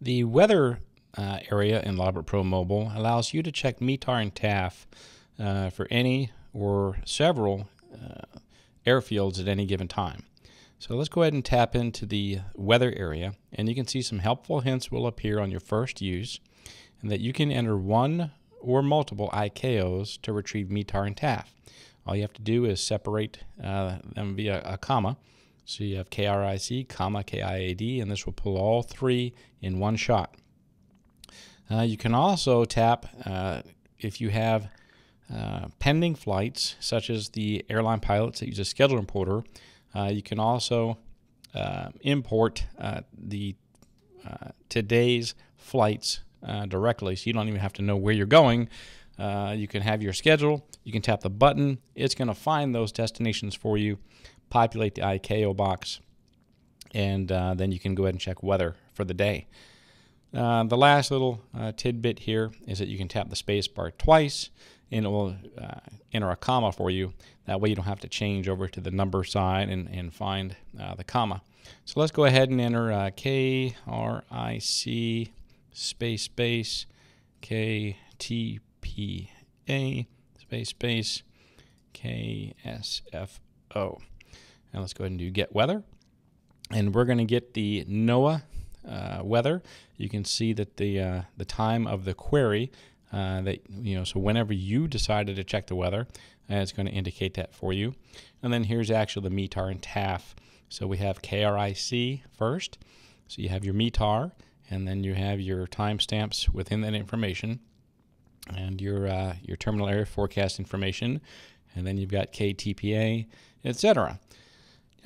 The weather uh, area in Logbook Pro Mobile allows you to check METAR and TAF uh, for any or several uh, airfields at any given time. So let's go ahead and tap into the weather area and you can see some helpful hints will appear on your first use and that you can enter one or multiple ICAOs to retrieve METAR and TAF. All you have to do is separate uh, them via a comma. So you have KRIC, comma, KIAD, and this will pull all three in one shot. Uh, you can also tap uh, if you have uh, pending flights, such as the airline pilots that use a schedule importer. Uh, you can also uh, import uh, the today's flights directly, so you don't even have to know where you're going. you can have your schedule. You can tap the button. It's going to find those destinations for you, populate the ICAO box, and then you can go ahead and check weather for the day. Uh, the last little uh, tidbit here is that you can tap the space bar twice and it will uh, enter a comma for you. That way you don't have to change over to the number side and, and find uh, the comma. So let's go ahead and enter uh, K-R-I-C space space K-T-P-A space space K-S-F-O. And let's go ahead and do get weather. And we're going to get the NOAA uh, weather, you can see that the uh, the time of the query uh, that you know. So whenever you decided to check the weather, uh, it's going to indicate that for you. And then here's actually the METAR and TAF. So we have KRIC first. So you have your METAR, and then you have your timestamps within that information, and your uh, your terminal area forecast information, and then you've got KTPA, etc.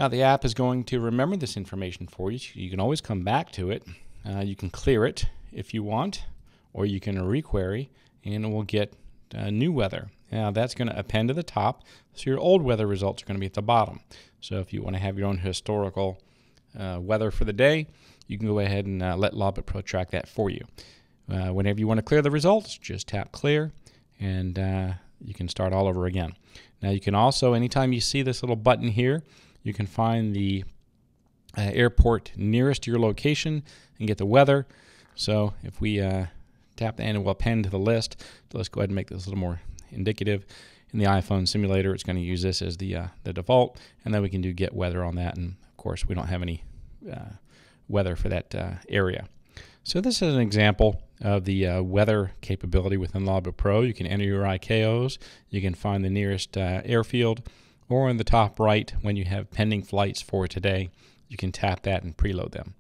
Now the app is going to remember this information for you. You can always come back to it. Uh, you can clear it if you want, or you can requery and it will get uh, new weather. Now that's going to append to the top, so your old weather results are going to be at the bottom. So if you want to have your own historical uh, weather for the day, you can go ahead and uh, let Logbook Pro track that for you. Uh, whenever you want to clear the results, just tap clear and uh, you can start all over again. Now you can also, anytime you see this little button here, you can find the uh, airport nearest your location and get the weather. So if we uh, tap the will append to the list. let's go ahead and make this a little more indicative. In the iPhone simulator, it's going to use this as the uh, the default, and then we can do get weather on that. And of course, we don't have any uh, weather for that uh, area. So this is an example of the uh, weather capability within Logbook Pro. You can enter your ICAOs. You can find the nearest airfield or in the top right when you have pending flights for today, you can tap that and preload them.